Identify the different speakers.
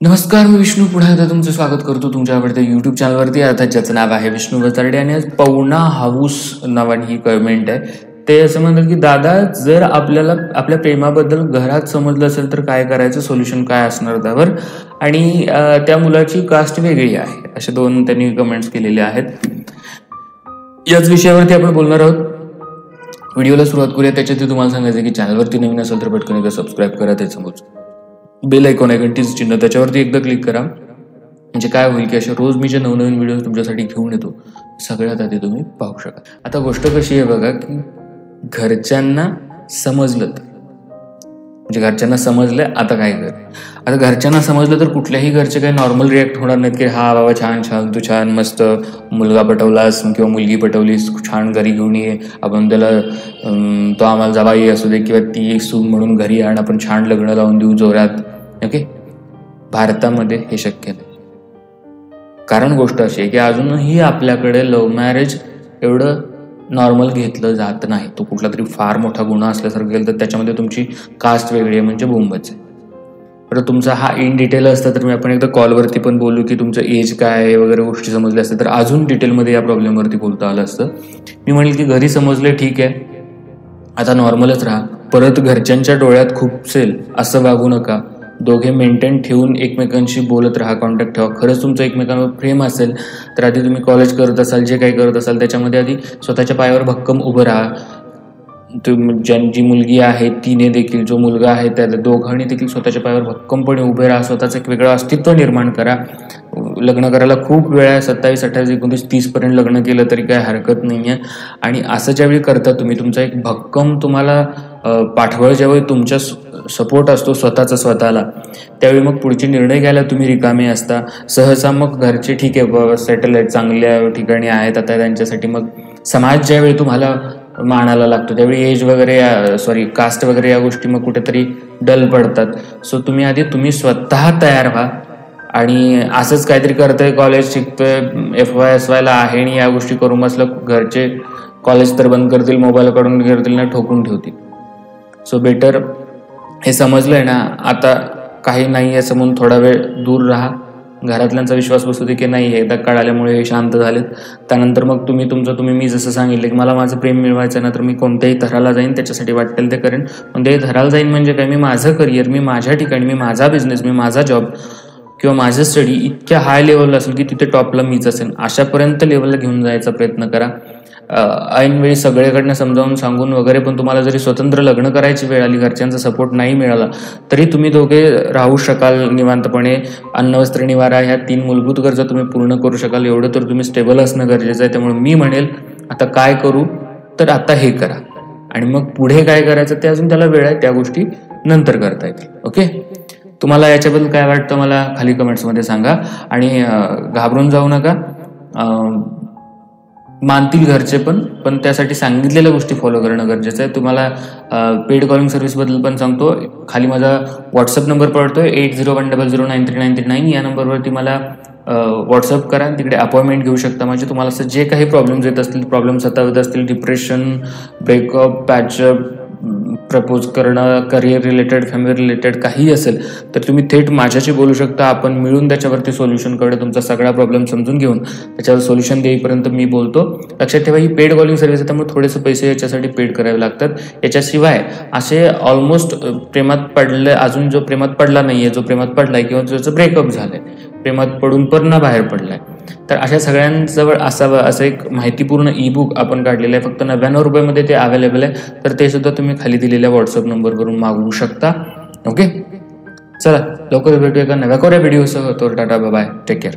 Speaker 1: नमस्कार मी विष्णू पुन्हा एकदा तुमचं स्वागत करतो तुमच्या आवडत्या युट्यूब चॅनलवरती अर्थात ज्याचं नाव आहे विष्णू वसरडे आणि पवना हाऊस नावाने ही कमेंट आहे. ते असं म्हणतात की दादा जर आपल्याला आपल्या प्रेमाबद्दल घरात समजलं असेल तर काय करायचं? सोल्युशन काय असणार त्यावर? आणि त्या मुलाची कास्ट वेगळी आहे. असे दोन त्यांनी कमेंट्स केलेले आहेत. याच विषयावरती आपण बोलणार आहोत. व्हिडिओला सुरुवात करूया. त्याच्यात तुम्हाला सांगायचं की चॅनलवरती नवीन असेल तर पटकन एकदा सबस्क्राईब करा. त्यासमोर बेल आयकॉन आहे घंटीचं चिन्ह. त्याच्यावरती एकदा क्लिक करा. म्हणजे काय होईल की असे रोज मी जे नवनवीन व्हिडिओ तुमच्यासाठी घेऊन येतो सगळ्यात आधी तुम्ही पाहू शकाल. आता गोष्ट कशी आहे बघा की घरच्यांना समजलं तर. म्हणजे घरच्यांना समजलं आता काय कर? आता घरच्यांना समजलं तर कुठल्याही घरचे काही नॉर्मल रिॲक्ट होणार नाहीत की हा बाबा छान छान तू छान मस्त मुलगा पटवलास किंवा मुलगी पटवलीस छान घरी घेऊन ये आपण त्याला तो आम्हाला जबाई असू दे किंवा ती एक सून म्हणून घरी आण आपण छान लग्न लावून देऊ जोरात. ओके? भारतामध्ये हे शक्य नाही. कारण गोष्ट अशी आहे की अजूनही आपल्याकडे लव्ह मॅरेज एवढं नॉर्मल घेतलं जात नाही. तो कुठला तरी फार मोठा गुन्हा असल्यासारखं गेलं तर त्याच्यामध्ये तुमची कास्ट वेगळी आहे म्हणजे बोंबच आहे. बरं तुमचा हा इन डिटेल असता तर मी आपण एकदा कॉलवरती पण बोलू की तुमचं एज काय आहे वगैरे गोष्टी समजल्या असत्या तर अजून डिटेलमध्ये या प्रॉब्लेमवरती बोलता आलं असतं. मी म्हणेल की घरी समजले ठीक आहे. आता नॉर्मलच राहा. परत घरच्यांच्या डोळ्यात खूपसेल असं वागू नका. दोघे मेंटेन ठेवून एकमेकांशी बोलत राहा कॉन्टॅक्ट ठेवा. खरंच तुमचं एकमेकांवर प्रेम असेल तर आधी तुम्ही कॉलेज करत असाल जे काही करत असाल त्याच्यामध्ये आधी स्वतःच्या पायावर भक्कम उभं राहा. तुम- जी मुलगी आहे तिने देखील जो मुलगा आहे त्या दोघांनी देखील स्वतःच्या पायावर भक्कमपणे उभे राहा. स्वतःचं एक वेगळं अस्तित्व निर्माण करा. लग्न करायला खूप वेळ आहे सत्तावीस अठ्ठावीस एकोणतीस तीसपर्यंत लग्न केलं तरी काही हरकत नाही आहे आणि असं ज्यावेळी करता तुम्ही तुमचा एक भक्कम तुम्हाला पाठबळ ज्यावेळी तुमच्या सपोर्ट असतो स्वतःचा स्वतःला. त्यावेळी मग पुढचे निर्णय घ्यायला तुम्ही रिकामे असता. सहसा मग घरचे ठीक आहे बाबा सॅटेलाईट चांगल्या ठिकाणी आहेत. आता त्यांच्यासाठी मग समाज ज्यावेळी तुम्हाला मानायला लागतो त्यावेळी एज वगैरे सॉरी कास्ट वगैरे या गोष्टी मग कुठेतरी डल पडतात. सो तुम्ही आधी तुम्ही स्वतः तयार व्हा. आणि असंच काहीतरी करतोय कॉलेज शिकतोय एफ वाय एस वायला आहे आणि या गोष्टी करून बसलं घरचे कॉलेज तर बंद करतील मोबाईल काढून करतील ना ठोकून ठेवतील. सो बेटर हे समजलंय ना आता काही नाही आहे म्हणून थोडा वेळ दूर राहा. घरातल्यांचा विश्वास बसू दे की नाही एकदा कळाल्यामुळे हे शांत झालेत. त्यानंतर मग तुम्ही तुमचं तुम्ही मी जसं सांगितलं की मला माझं प्रेम मिळवायचं ना तर मी कोणत्याही थराला जाईन त्याच्यासाठी वाटेल ते करेन. कोणत्याही थराला जाईन म्हणजे काय? मी माझं करिअर मी माझ्या ठिकाणी मी माझा बिझनेस मी माझा जॉब किंवा माझं स्टडी इतक्या हाय लेवलला असेल की तिथे टॉपला मीच असेल अशापर्यंत लेवलला घेऊन जायचा प्रयत्न करा. ऐनवेळी सगळ्याकडनं समजावून सांगून वगैरे पण तुम्हाला जरी स्वतंत्र लग्न करायची वेळ आली घरच्यांचा सपोर्ट नाही मिळाला तरी तुम्ही दोघे राहू शकाल निवांतपणे. अन्न वस्त्र निवारा ह्या तीन मूलभूत गरजा तुम्ही पूर्ण करू शकाल. एवढं तर तुम्ही स्टेबल असणं गरजेचं आहे. त्यामुळे मी म्हणेल आता काय करू? तर आता हे करा. आणि मग पुढे काय करायचं ते अजून त्याला वेळ आहे. त्या गोष्टी नंतर करता येतील. ओके? तुम्हाला याच्याबद्दल काय वाटतं मला खाली कमेंट्समध्ये सांगा. आणि घाबरून जाऊ नका. मानतील घरचे पण पण त्यासाठी सांगितलेल्या गोष्टी फॉलो करणं गरजेचं आहे. तुम्हाला पेड कॉलिंग सर्व्हिसबद्दल पण सांगतो. खाली माझा व्हॉट्सअप नंबर पडतो eight zero one double zero nine three nine three nine या नंबरवरती मला व्हॉट्सअप करा. तिकडे अपॉइंटमेंट घेऊ शकता म्हणजे तुम्हाला असं जे काही प्रॉब्लेम्स येत असतील प्रॉब्लेम्स सतावत असतील डिप्रेशन ब्रेकअप पॅचअप प्रपोज करणं करिअर रिलेटेड फॅमिली रिलेटेड काही असेल तर तुम्ही थेट माझ्याशी बोलू शकता. आपण मिळून त्याच्यावरती सोल्युशनकडे तुमचा सगळा प्रॉब्लेम समजून घेऊन त्याच्यावर सोल्युशन देईपर्यंत मी बोलतो. लक्षात ठेवा ही पेड कॉलिंग सर्व्हिस आहे त्यामुळे थोडेसे पैसे याच्यासाठी पेड करावे लागतात. याच्याशिवाय असे ऑलमोस्ट प्रेमात पडले अजून जो प्रेमात पडला नाही आहे जो प्रेमात पडला आहे किंवा ज्याचं ब्रेकअप झालं आहे प्रेमात पडून पण ना बाहेर आहे तर अशा सगळ्यांजवळ असावं असं एक माहितीपूर्ण ई बुक आपण काढलेलं आहे. फक्त नव्याण्णव रुपयामध्ये ते अवेलेबल आहे. तर ते सुद्धा तुम्ही खाली दिलेल्या व्हॉट्सअप नंबरवरून मागवू शकता. ओके चला लवकर भेटूया एका नव्या कोऱ्या व्हिडिओसह तो टाटा बाय टेक केअर